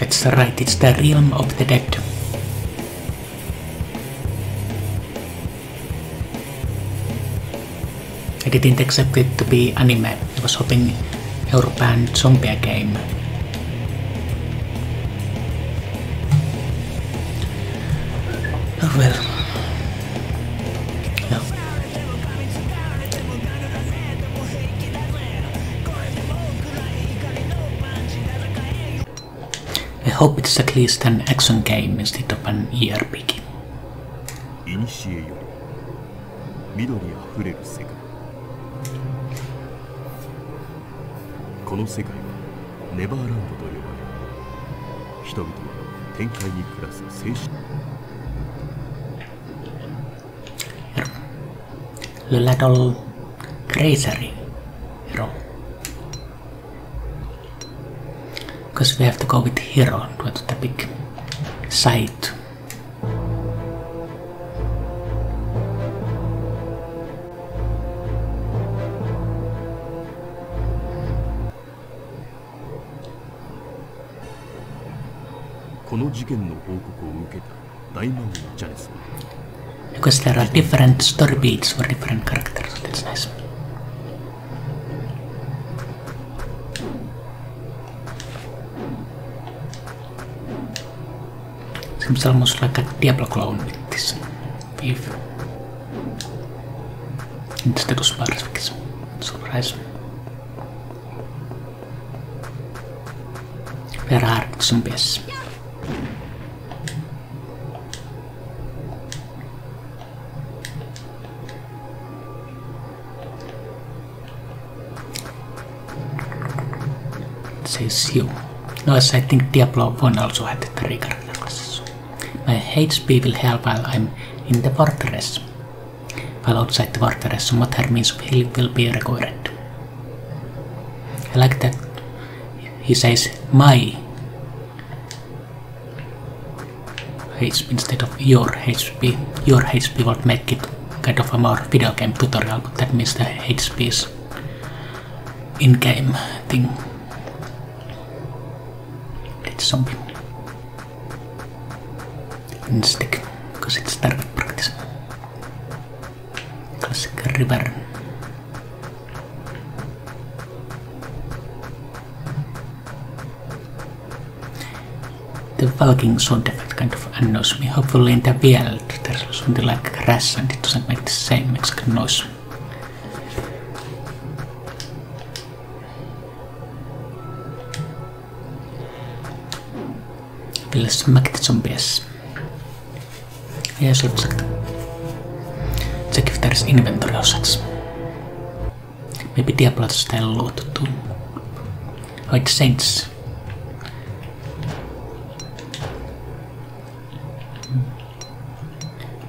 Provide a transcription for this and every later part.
That's right, it's the realm of the dead. I didn't expect it to be anime. I was hoping European zombie game. Oh well. I hope it's at least an action game instead of an ERPG. 古より緑あふれる世界この世界はネバーランドと呼ばれ人々は天界に暮らす精神 Little crazy, hero. Because we have to go with hero to the big site. Because there are different story beats for different characters, that's nice. Seems almost like a Diablo clone with this beef. Instead of Sparsvikis. Surprise. Where are the zombies? says you. No, I think Diablo 1 also had the classes. My HP will help while I'm in the fortress. While outside the fortress, some other means of will be required. I like that he says my HP instead of your HP. Your HP would make it kind of a more video game tutorial, but that means the HP is in-game thing. It's zombie. And stick, because it's target practice. Classic river. The walking sound effect kind of annoys me. Hopefully in the world there's something like crash and it doesn't make the same exact noise. We'll smack the zombies. Yes, looks like Check if there's inventory assets. Maybe Diablo style loot too. Oh, it's saints.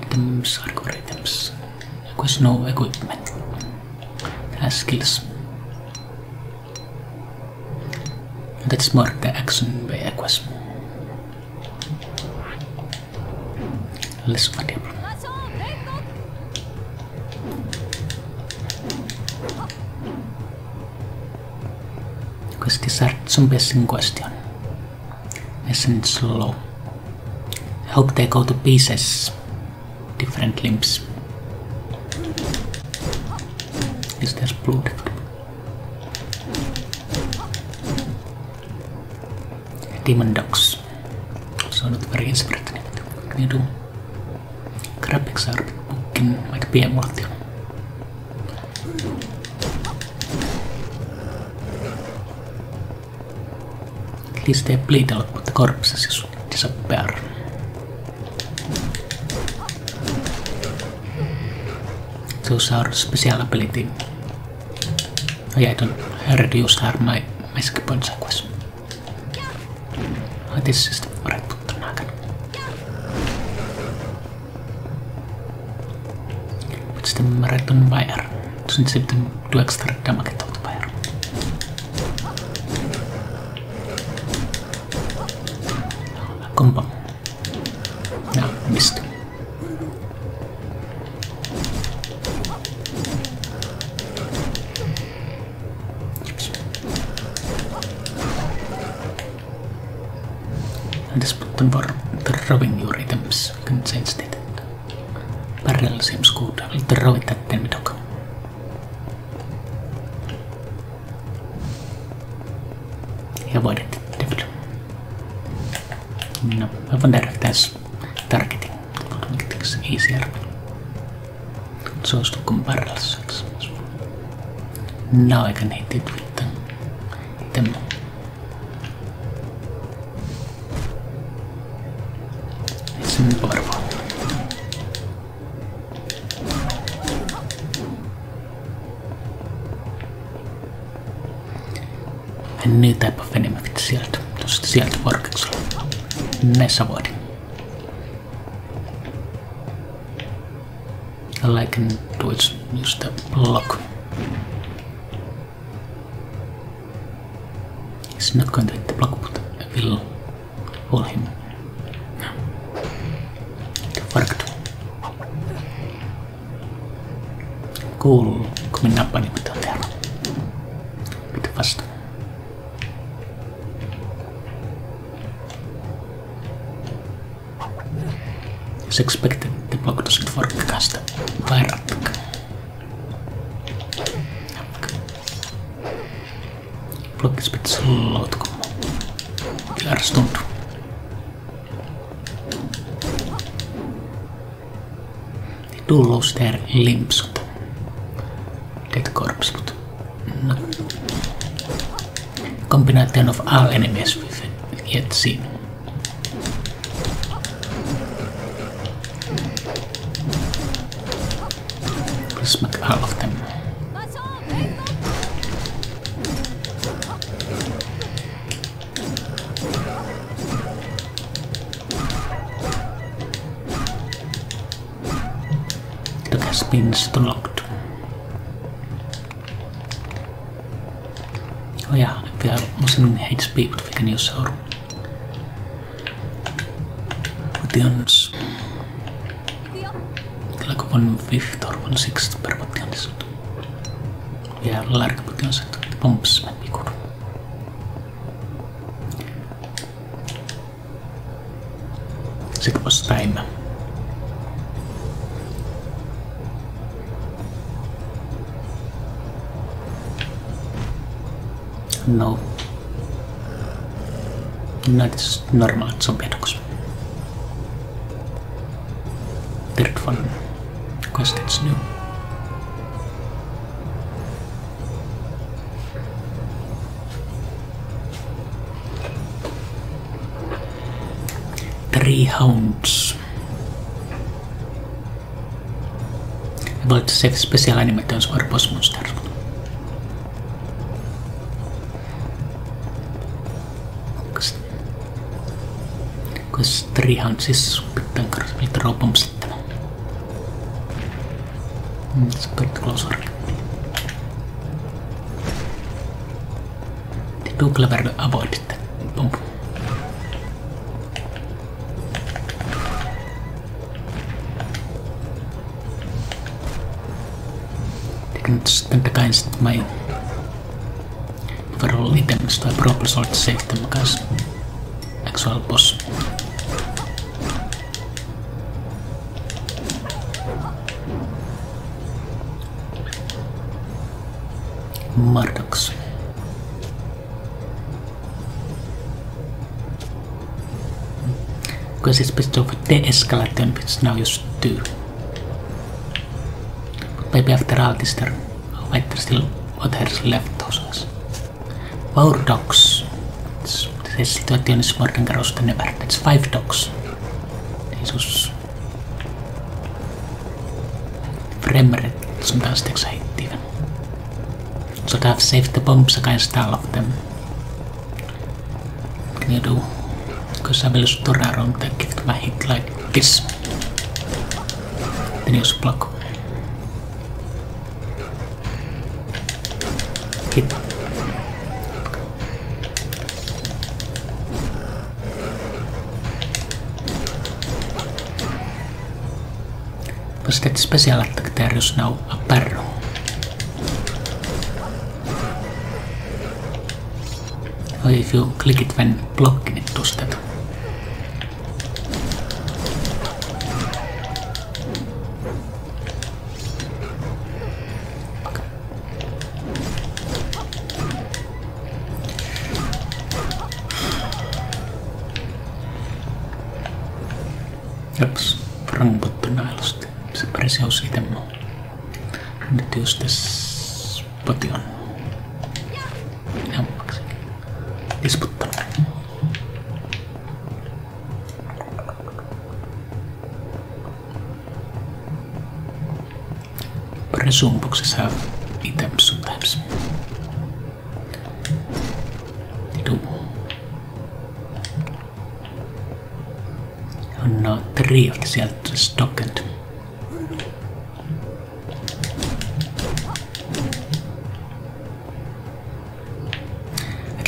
Items, hardcore items. No equipment. Has skills. That's more the action by way quest. Less variable. Because these are zombies in question. And slow. I hope they go to pieces. Different limbs. Is there's blood? Demon dogs. So not very inspiring. What can you do? Are booking might be emulated. At least they bleed lot, but the corpses just disappear. Those are special ability. Oh yeah, I don't used her my, my skill points I. Oh, this is the What's the marathon wire? Doesn't seem to do extra damage to the wire. Combo. No, missed. And this button for throwing your items. You can change it. Barrel seems good. I'll throw it at them dog. He. No, I wonder if that's targeting. It would make things easier. So. Now I can hit it with them. them. Vuodin. All I can do is use the block. He's not going to hit the block, but I will pull him. It worked. Cool. Minä nappanin on. Expected, the against the fire attack. Block is a bit slow to come. Kyllä tuntuu. They do lose their limbs dead corpse, but not combination of all enemies we've yet seen. Let's smack all of them. It has been locked. Oh yeah, we are losing HP, but we can use our potions. Like one fifth or one sixth per potion is Yeah, large potions at the pumps might be good. It was time. No. No, it's normal zombie dogs. Third one. Because it's new. Three hounds. Able to save special animators or boss monsters. Because three hounds is pitää lite ropom sitten. A bit closer. They do cleverly avoid it. Boom. They can stand against my overall items, so I probably should save them against actual boss. Mardox. Because it's bit of a de-escalation which now used to do. But maybe after all this there might there still what there's left us. Four dogs. It's, se situation is more dangerous than ever. That's five dogs. Jesus. Fremret sometimes takes hit even. Should have saved the bombs against all of them. What can you do? Because I will turn around and give my hit like this. Then use block. Hit. Was that special attack there is now a barrel? If you click it when blocking it does that. Disputtanut. Presume boxes have items sometimes. They do. On no, three of the shelters.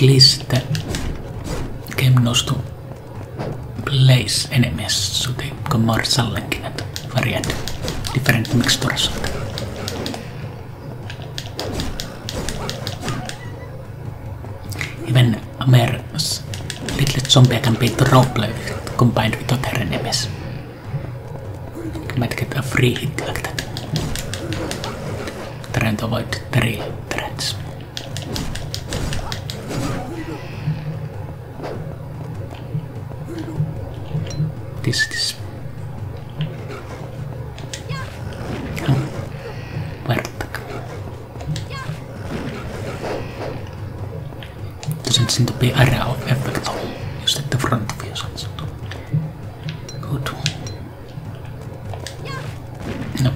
Knows to place enemies so they become different mixtures. Even America's little zombie can be roleplay combined with other enemies. Might get a free hit like that. To avoid the real threats. This is oh, Vertak. Doesn't seem to be at the front of you. So it's good. Nope.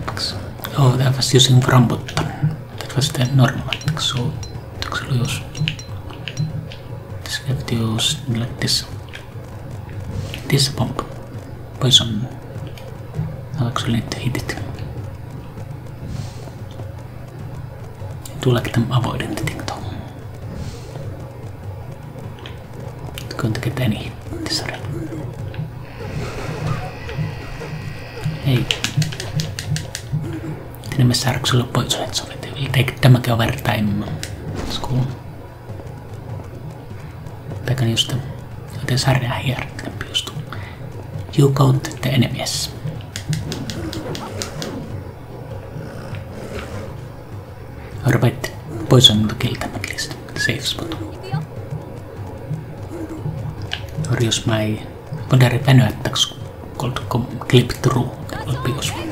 Oh, that was using from button. That was the normal so it actually use this have to use like this. This bomb. Poison. I actually need to hit it. I do like them avoiding the thing though. Not going to get any this arena. Hey. The enemies are actually poisoned, so they will take damage over time. That's cool. I can use them. There's juke out the enemies. Wait, poison to kill them at least. Safe spot. Or use my secondary venue attacks called clip through. That will be useful.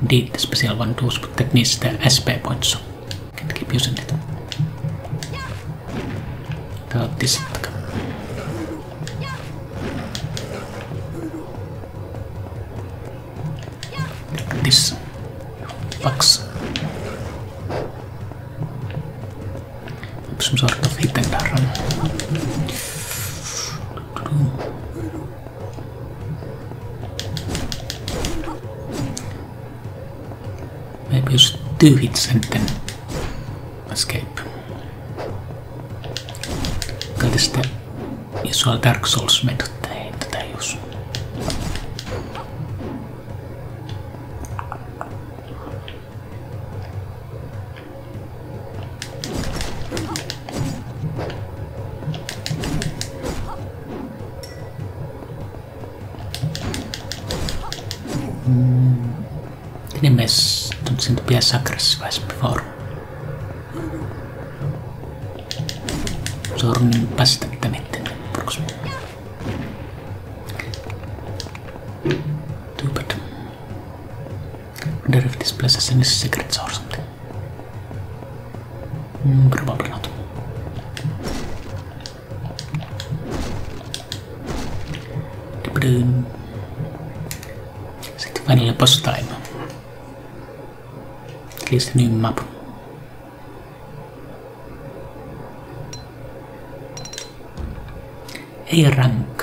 Indeed, the special one does, but that needs the SP points, so I can keep using it. Without. This box. Some sort of hit and run. Maybe use two hits and then escape. That is the usual Dark Souls method Enemies don't seem to be as aggressive as before. So running past them it then works. Too bad. Wonder if this place has any secrets or something. Mm, probably not. Dibdum. Sitten finally boss time. At least a new map. A rank. Unexpected.